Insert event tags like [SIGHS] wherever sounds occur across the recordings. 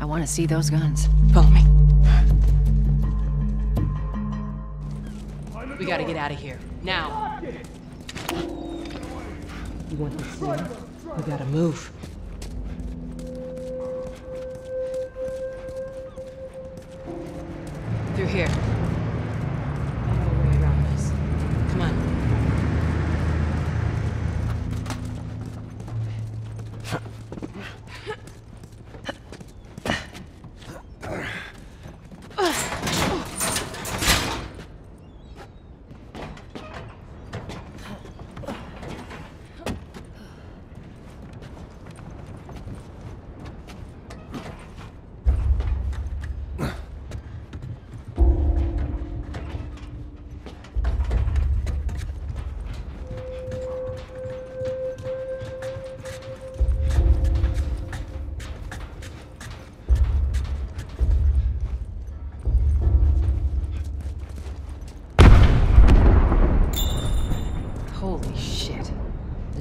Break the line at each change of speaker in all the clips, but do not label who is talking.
I want to see those guns.
Follow me. We gotta get out of here. Now. You want to see? We gotta move. Through here.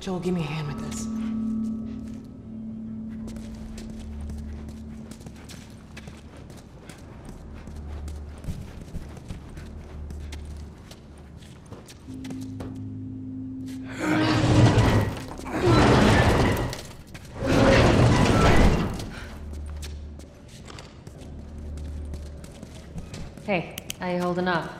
Joel, give me a hand with this.
Hey, how you holding up?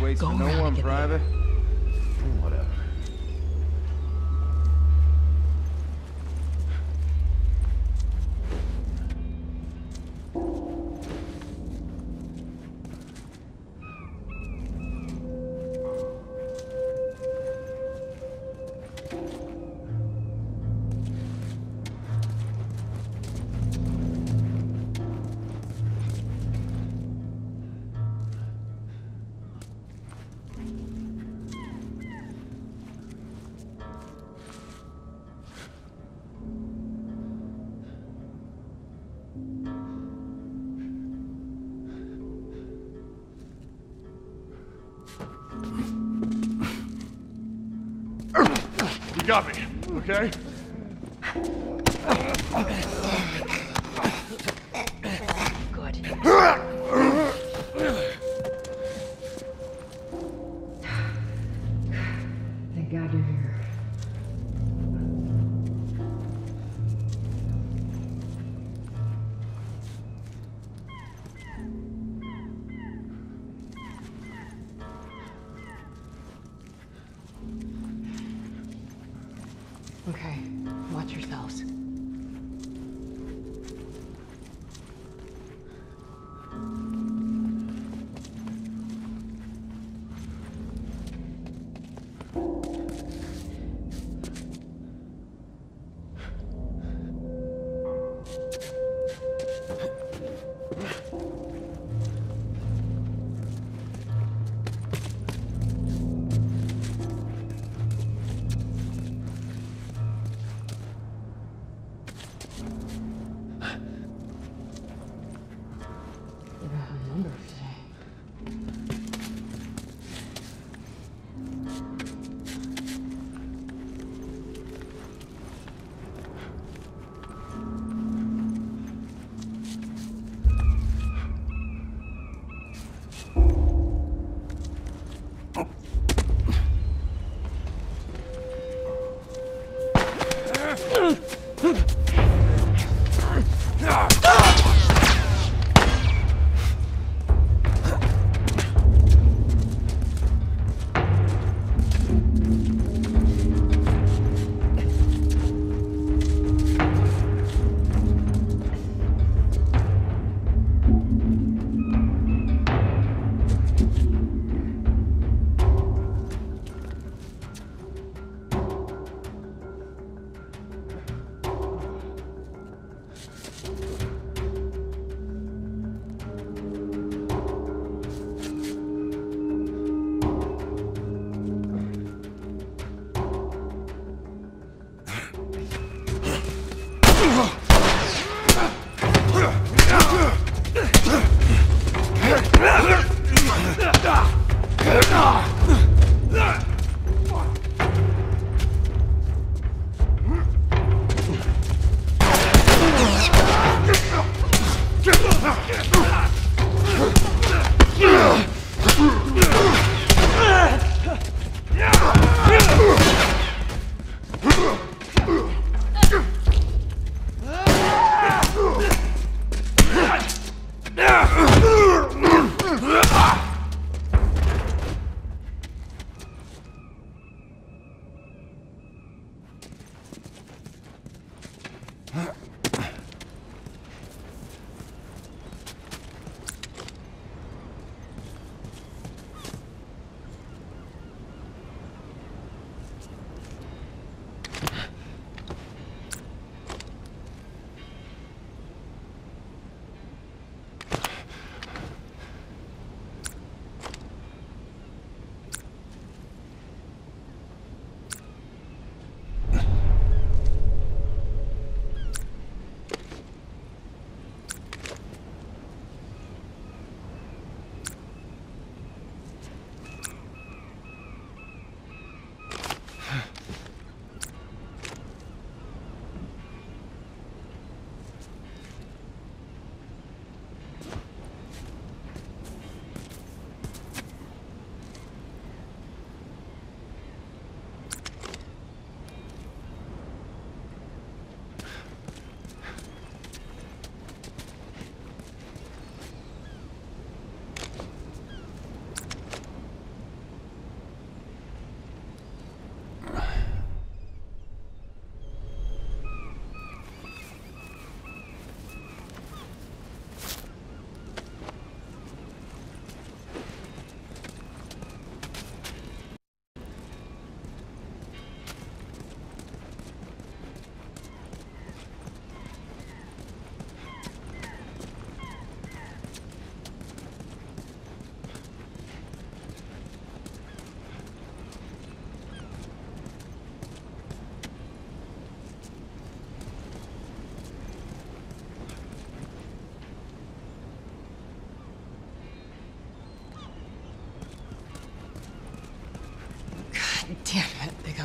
Waits
Go
for no one. Private.
Got me, okay?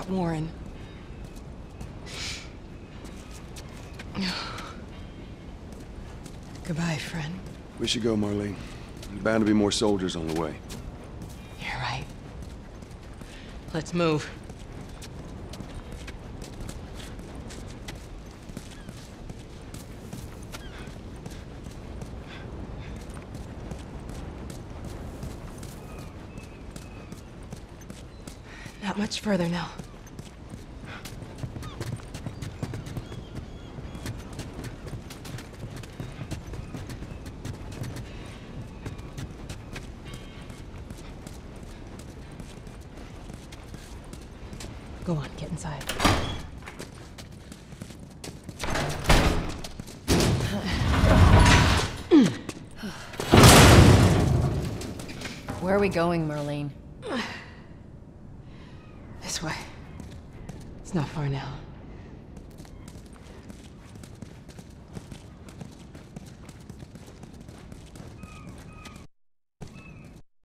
Warren. [SIGHS] Goodbye, friend.
We should go, Marlene. There's bound to be more soldiers on the way.
You're right. Let's move. Not much further now. Go on, get inside.
Where are we going, Marlene? [SIGHS]
This way. It's not far now.